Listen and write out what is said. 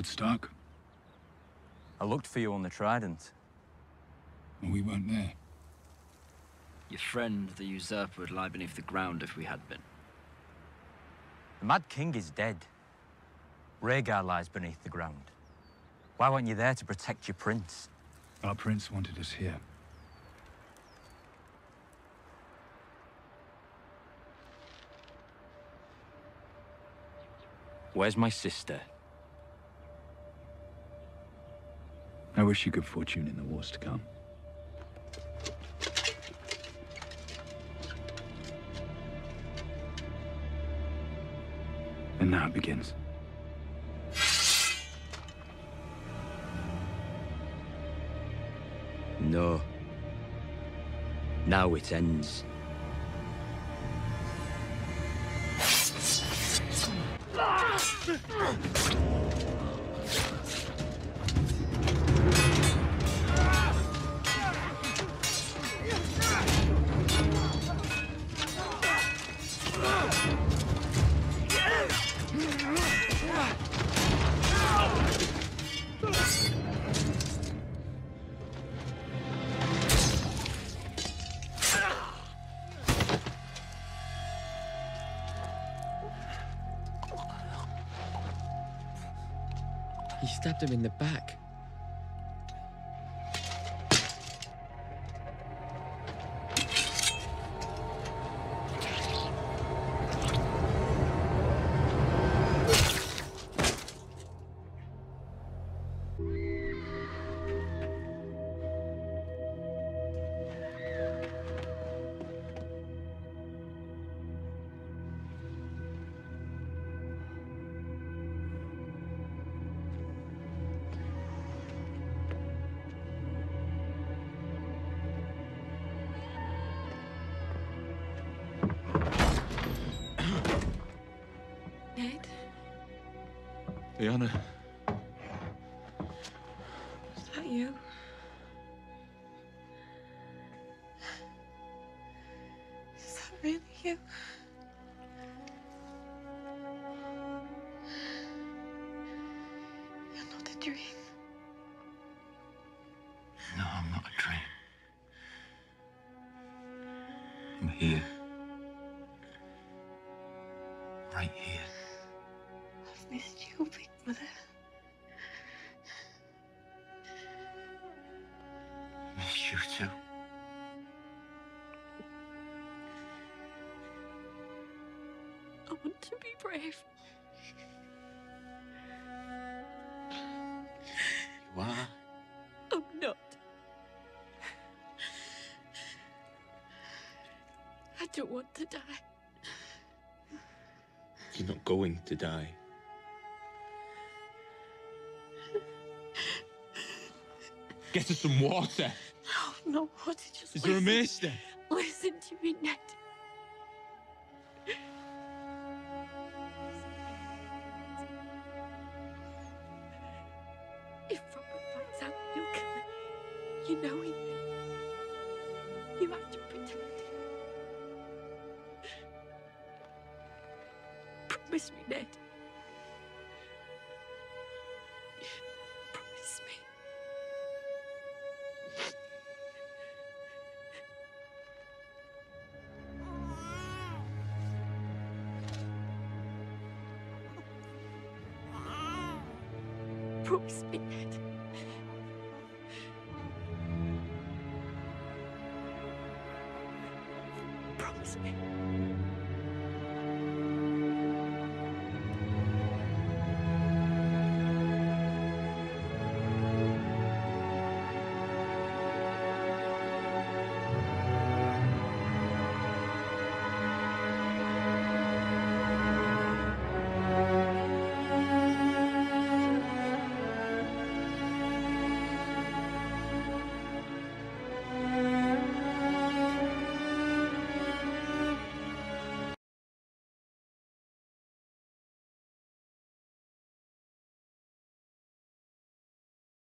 Lord Stark? I looked for you on the Trident. And we weren't there. Your friend, the usurper, would lie beneath the ground if we had been. The Mad King is dead. Rhaegar lies beneath the ground. Why weren't you there to protect your prince? Our prince wanted us here. Where's my sister? I wish you good fortune in the wars to come. And now it begins. No. Now it ends. Ah! He stabbed him in the back. Lyanna. Is that you? Is that really you? You're not a dream. No, I'm not a dream. I'm here. Right here. You too. I want to be brave. You are? I'm not. I don't want to die. You're not going to die. Get us some water. No, no, what did you Is there a listen- Listen to me, Ned. If Robert finds out, you'll kill him. You know he. You have to protect him. Promise me, Ned. Promise me, Ned.